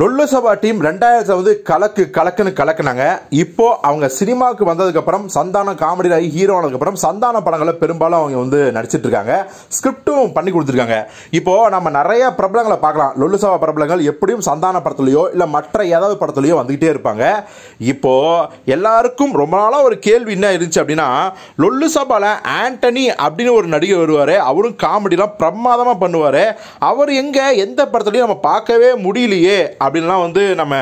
லொல்லசபா team ரெண்டாயிரத்தாவது கலக்கு கலக்குன்னு கலக்குனாங்க. இப்போ அவங்க சினிமாவுக்கு வந்ததுக்கப்புறம் சந்தானம் காமெடி ஆகி ஹீரோ சந்தான படங்களை பெரும்பாலும் அவங்க வந்து நடிச்சிட்டு இருக்காங்க ஸ்கிரிப்டும் பண்ணி கொடுத்துருக்காங்க. இப்போ நம்ம நிறைய பிரபலங்களை பார்க்கலாம். லொல்லுசபா பிரபலங்கள் எப்படியும் சந்தான படத்துலையோ இல்லை மற்ற ஏதாவது படத்துலையோ வந்துகிட்டே இருப்பாங்க. இப்போ எல்லாருக்கும் ரொம்ப நாளாக ஒரு கேள்வி என்ன இருந்துச்சு அப்படின்னா லொல்லுசபாவில் ஆண்டனி அப்படின்னு ஒரு நடிகர் வருவார். அவரும் காமெடிலாம் பிரமாதமாக பண்ணுவார். அவர் எங்கே எந்த படத்துலையும் நம்ம பார்க்கவே முடியலையே அப்படின்லாம் வந்து நம்ம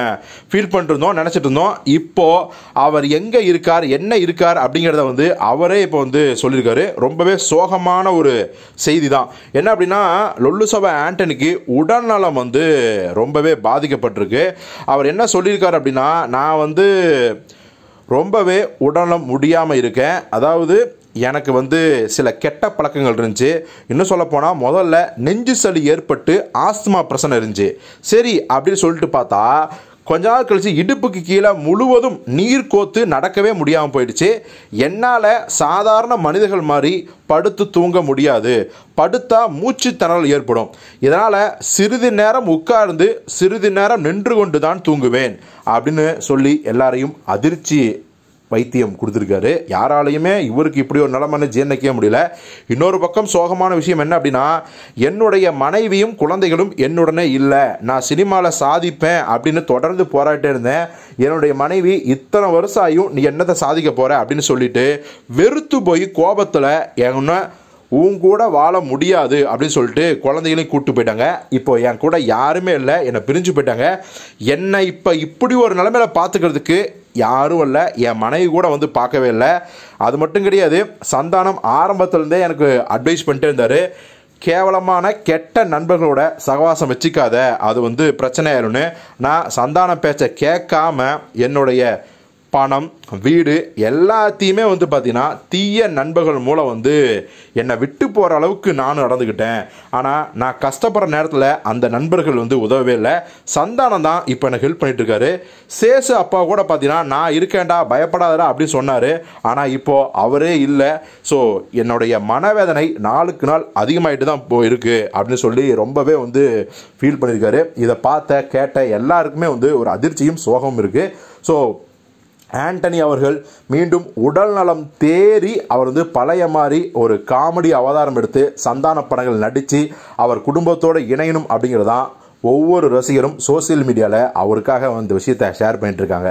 ஃபீல் பண்ணிட்டு இருந்தோம் நினச்சிட்டு இருந்தோம் இப்போது அவர் எங்கே இருக்கார் என்ன இருக்கார் அப்படிங்கிறத வந்து அவரே இப்போ வந்து சொல்லியிருக்காரு. ரொம்பவே சோகமான ஒரு செய்தி தான் என்ன அப்படின்னா லொல்லு சபை ஆண்டனிக்கு உடல்நலம் வந்து ரொம்பவே பாதிக்கப்பட்டிருக்கு. அவர் என்ன சொல்லியிருக்கார் அப்படின்னா நான் வந்து ரொம்பவே உடலம் முடியாமல் இருக்கேன். அதாவது எனக்கு வந்து சில கெட்ட பழக்கங்கள் இருந்துச்சு. இன்னும் சொல்லப்போனால் முதல்ல நெஞ்சு சளி ஏற்பட்டு ஆஸ்துமா பிரச்சனை இருந்துச்சு. சரி அப்படின்னு சொல்லிட்டு பார்த்தா கொஞ்ச நாள் கழிச்சு இடுப்புக்கு கீழே முழுவதும் நீர் கோத்து நடக்கவே முடியாமல் போயிடுச்சு. என்னால் சாதாரண மனிதர்கள் மாதிரி படுத்து தூங்க முடியாது. படுத்தா மூச்சு திணறல் ஏற்படும். இதனால் சிறிது நேரம் உட்கார்ந்து சிறிது நேரம் நின்று கொண்டு தான் தூங்குவேன் அப்படின்னு சொல்லி எல்லாரையும் அதிர்ச்சி வைத்தியம் கொடுத்துருக்காரு. யாராலையுமே இவருக்கு இப்படி ஒரு நிலமன்னு ஜீர்ணிக்க முடியல. இன்னொரு பக்கம் சோகமான விஷயம் என்ன அப்படின்னா என்னுடைய மனைவியும் குழந்தைகளும் என்னுடனே இல்லை. நான் சினிமாவில் சாதிப்பேன் அப்படின்னு தொடர்ந்து போராட்டே இருந்தேன். என்னுடைய மனைவி இத்தனை வருஷம் ஆயும் நீ என்னத்தை சாதிக்க போகிற அப்படின்னு சொல்லிட்டு வெறுத்து போய் கோபத்தில் என்ன? உன் கூட வாழ முடியாது. அப்படின்னு சொல்லிட்டு குழந்தைகளையும் கூப்பிட்டு போயிட்டாங்க. இப்போ என் கூட யாருமே இல்லை. என்னை பிரிஞ்சு போயிட்டாங்க. என்னை இப்போ இப்படி ஒரு நிலைமையில பார்த்துக்கிறதுக்கு யாரும் இல்லை என் மனைவி கூட வந்து பார்க்கவே இல்லை. அது மட்டும் கிடையாது சந்தானம் ஆரம்பத்துலேருந்தே எனக்கு அட்வைஸ் பண்ணிட்டே இருந்தார். கேவலமான கெட்ட நண்பர்களோட சகவாசம் வச்சுக்காத. அது வந்து பிரச்சனை ஆயிரும்னு. நான் சந்தான பேச்சை கேட்காம என்னுடைய பணம் வீடு எல்லாத்தையுமே வந்து பார்த்தீங்கன்னா தீய நண்பர்கள் மூலம் வந்து என்னை விட்டு போகிற அளவுக்கு நானும் நடந்துக்கிட்டேன். ஆனால் நான் கஷ்டப்படுற நேரத்தில் அந்த நண்பர்கள் வந்து உதவவே இல்லை. சந்தானம் தான் இப்போ எனக்கு ஹெல்ப் பண்ணிட்டு சேசு அப்பா கூட பார்த்தீங்கன்னா நான் இருக்கேன்டா பயப்படாதடா அப்படின்னு சொன்னார். ஆனால் இப்போ அவரே இல்லை. ஸோ என்னுடைய மனவேதனை நாளுக்கு நாள் அதிகமாயிட்டு தான் இப்போ இருக்குது அப்படின்னு சொல்லி ரொம்பவே வந்து ஃபீல் பண்ணியிருக்காரு இதை பார்த்த கேட்ட எல்லாருக்குமே வந்து ஒரு அதிர்ச்சியும் சோகமும் இருக்குது ஸோ ஆண்டனி அவர்கள் மீண்டும் உடல் நலம் தேறி அவர் வந்து பழைய மாதிரி ஒரு காமெடி அவதாரம் எடுத்து சந்தான படங்கள் நடித்து அவர் குடும்பத்தோடு இணையணும் அப்படிங்கிறது தான் ஒவ்வொரு ரசிகரும் சோசியல் மீடியாவில் அவருக்காக அந்த விஷயத்தை ஷேர் பண்ணிட்டு இருக்காங்க.